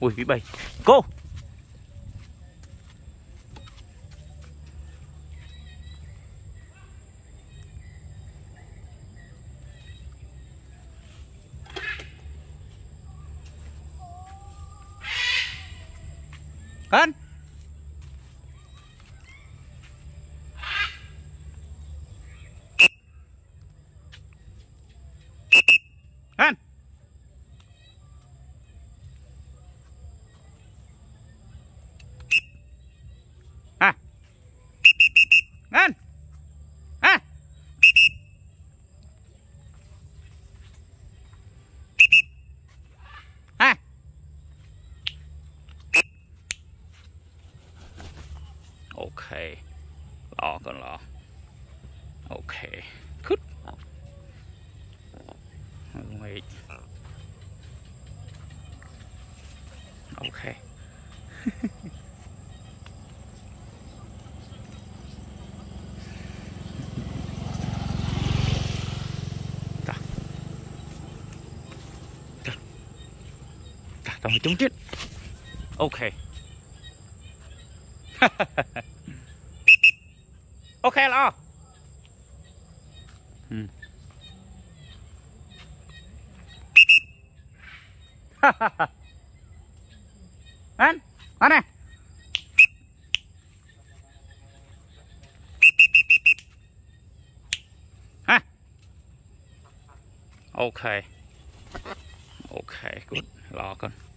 ui vĩ bảy cô! Anh Anh À anh À À Ok. Lọ con lọ Ok. Good Wait. Ok. Ta tao phải chống chết Ok. Ok lo. Ừ. anh anh nè ha. Ok. Ok good. Lo con